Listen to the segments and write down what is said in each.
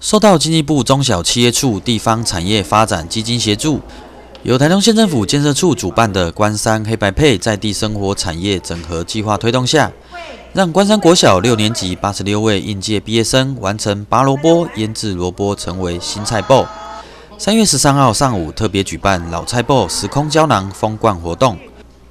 受到经济部中小企业处地方产业发展基金协助，由台东县政府建设处主办的关山黑白配在地生活产业整合计划推动下，让关山国小六年级八十六位应届毕业生完成拔萝卜、腌制萝卜，成为新菜脯。三月十三号上午特别举办老菜脯时空胶囊封罐活动，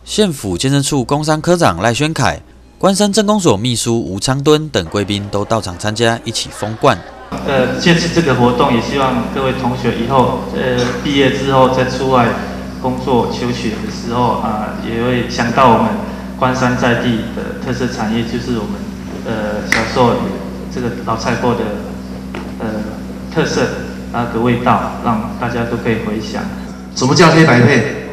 县府建设处工商科长赖宣凯、关山镇公所秘书吴昌敦等贵宾都到场参加，一起封罐。呃，借此这个活动，也希望各位同学以后呃毕业之后再出外工作求学的时候啊，也会想到我们关山在地的特色产业，就是我们呃小时候这个老菜脯的呃特色那个味道，让大家都可以回想。什么叫黑白配？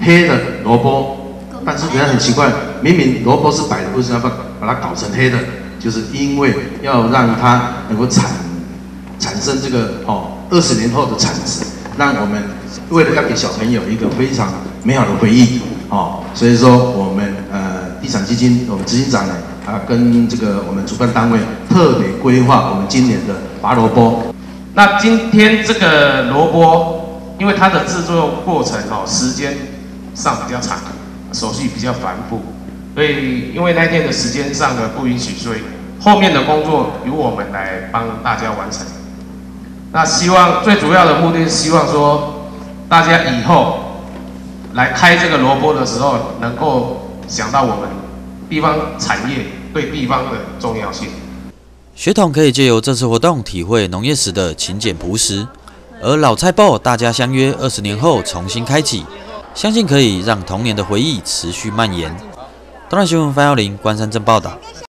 黑的萝卜，但是人家很奇怪，明明萝卜是白的，为什么要把把它搞成黑的？就是因为要让它能够产产生这个哦，二十年后的产值，让我们为了要给小朋友一个非常美好的回忆哦，所以说我们呃地产基金我们执行长呢啊跟这个我们主办单位特别规划我们今年的拔萝卜。那今天这个萝卜，因为它的制作过程哦时间上比较长，手续比较繁复。所以，因为那天的时间上的不允许，所以后面的工作由我们来帮大家完成。那希望最主要的目的是希望说，大家以后来开这个萝卜的时候，能够想到我们地方产业对地方的重要性。学童可以借由这次活动，体会农业时的勤俭朴实，而老菜报大家相约二十年后重新开启，相信可以让童年的回忆持续蔓延。东南新闻范耀林关山镇报道。